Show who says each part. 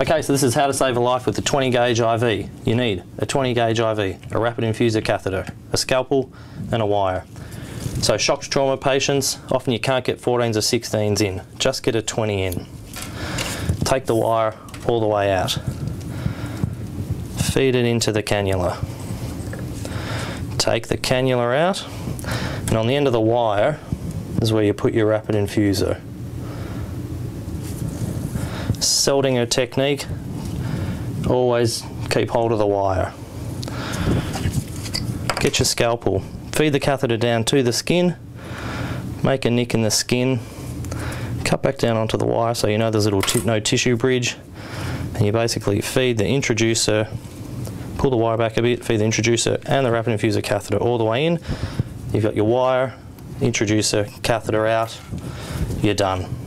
Speaker 1: Okay, so this is how to save a life with a 20 gauge IV. You need a 20 gauge IV, a rapid infuser catheter, a scalpel, and a wire. So shock trauma patients, often you can't get 14s or 16s in. Just get a 20 in. Take the wire all the way out. Feed it into the cannula. Take the cannula out, and on the end of the wire is where you put your rapid infuser. Seldinger technique, always keep hold of the wire. Get your scalpel, feed the catheter down to the skin, make a nick in the skin, cut back down onto the wire so you know there's a little no tissue bridge, and you basically feed the introducer, pull the wire back a bit, feed the introducer and the rapid infuser catheter all the way in. You've got your wire, introducer, catheter out, you're done.